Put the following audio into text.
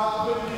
Nicht